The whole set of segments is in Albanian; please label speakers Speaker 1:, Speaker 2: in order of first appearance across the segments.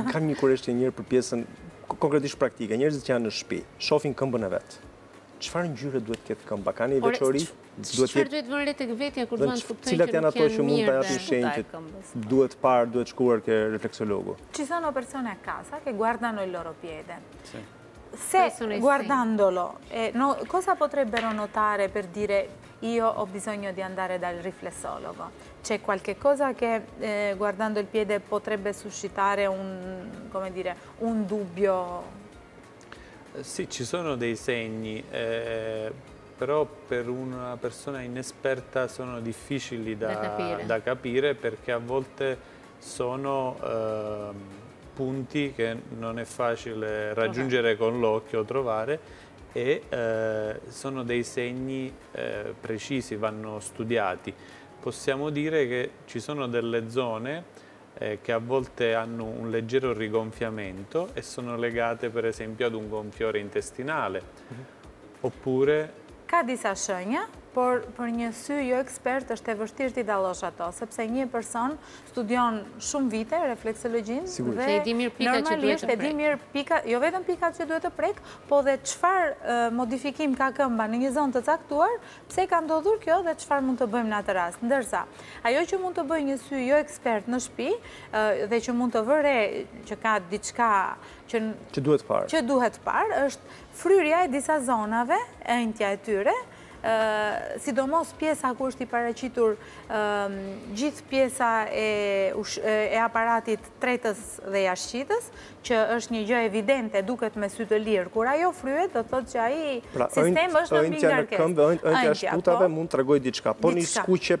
Speaker 1: Kam një kureshtje një herë për pjesën konkretisht praktike, njerëzit që janë në shpi, shofin këmbën e vet. Çfarë ngjyre duhet të ketë këmba? Ka një veçori?
Speaker 2: Çfarë duhet vërejtë te vetja kur duhet
Speaker 1: të kuptojnë që nuk janë mirë dhe? Cilat janë ato që mund të japin shenjë që duhet parë, duhet shkuar ke refleksologu?
Speaker 3: Ci sono persone a casa, che guardano il loro piede. Se guardandolo, cosa potrebbero notare per dire io ho bisogno di andare dal riflessologo? C'è qualche cosa che eh, guardando il piede potrebbe suscitare un, dire, un dubbio?
Speaker 4: Eh, sì, ci sono dei segni, eh, però per una persona inesperta sono difficili da, da, capire. da capire. perché a volte sono ehm, punti che non è facile raggiungere con l'occhio, trovare e eh, sono dei segni eh, precisi, vanno studiati. Possiamo dire che ci sono delle zone eh, che a volte hanno un leggero rigonfiamento e sono legate per esempio ad un gonfiore intestinale. Mm -hmm. Oppure...
Speaker 3: Cadi sasciogna? por për një sy jo ekspert është e vështirë t'i dalosh ato, sepse një person studion shumë vite refleksologjinë
Speaker 2: dhe normalisht
Speaker 3: e di mirë pika, jo vetëm pikat që duhet të prekë, po dhe çfarë modifikim ka këmba në një zonë të caktuar, pse ka ndodhur kjo dhe çfarë mund të bëjmë në atë rast. Ndërsa, ajo që mund të bëjë një sy jo ekspert në shpi dhe që mund të vërë re që ka diçka
Speaker 1: që duhet parë,
Speaker 3: është fryrja e disa zonave, ënjtja e tyre, sidomos pjesa ku është i paraqitur gjithë pjesa e aparatit tretës dhe jashtëqitës, që është një gjë evidente, duket me sy të lirë, kur ajo fryhet, do të thotë që ai
Speaker 1: pra,
Speaker 3: sistem është në
Speaker 1: mbingarkesë. Pra, ënjtja në këmbë, ënjtja e shputave po. mund tregojë diçka, po një skuqje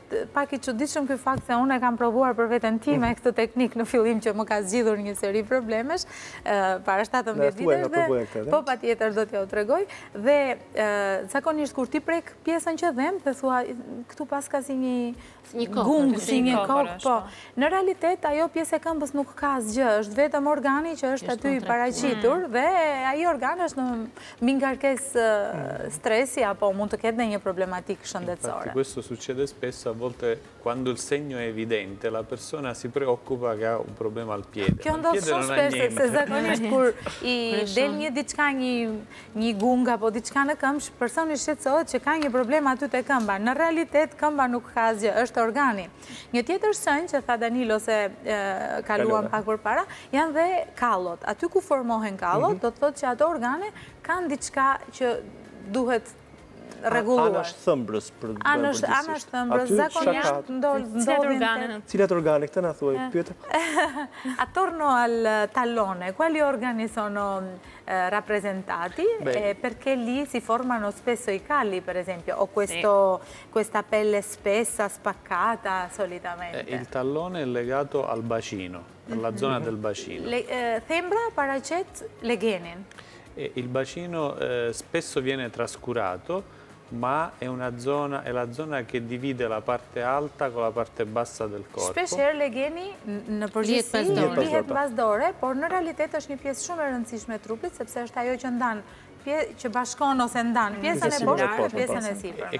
Speaker 1: Pak
Speaker 3: i çuditshëm ky fakt se unë e kam provuar për veten time këtë teknikë në fillim që më ka zgjidhur një seri problemesh para 17 vitesh dhe po patjetër do t'ju tregoj dhe zakonisht kur ti prek pjesën që dhemb dhe thua këtu paska si një një gungë si një kokë po në realitet ajo pjesë e këmbës nuk ka asgjë është vetëm organi që është aty i paraqitur dhe ai organ është në mbingarkesë stresi apo mund të ketë ndonjë problematikë shëndetësore.
Speaker 4: Infatti questo succede spesso, a volte quando il segno è evidente la persona si preoccupa che ha un problema al piede.
Speaker 3: Kjo ndodh shumë shpesh se zakonisht kur i del një diçka një gungë apo diçka në këmbë, personi shqetësohet që ka një problem aty te këmba. Në realitet këmba nuk ka asgjë, është organi. Një tjetër shenjë që tha Danilo se kaluan pak përpara, janë dhe kallot. Aty ku formohen kallot, mhm. do të thotë që ato organe kanë diçka që duhet rregulluar.
Speaker 1: Anash thembrës
Speaker 3: përgjithësisht. Anash thembrës, zakonisht ndodhin
Speaker 1: të... Cilat organe, këtë na thuaj, pyete?
Speaker 3: Attorno al tallone, quali organi sono eh, rappresentati, e eh, perché lì si formano spesso i calli, per esempio, o questo Questa pelle spessa spaccata solitamente.
Speaker 4: Il tallone è legato al bacino, alla zona del bacino.
Speaker 3: Thembra paraqet legenin.
Speaker 4: Il bacino spesso viene trascurato, ma è una zona, è la zona che divide la parte alta con la parte bassa del corpo.
Speaker 3: Shpeshherë legeni në përgjithësi lihet mbas dore, por në realitet është një pjesë shumë e rëndësishme e trupit, sepse është ajo që ndan, që bashkon ose ndan pjesën e poshtme me pjesën e sipërme.